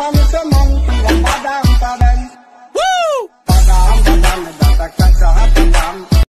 mami, come on.